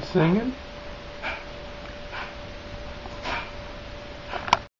Singing?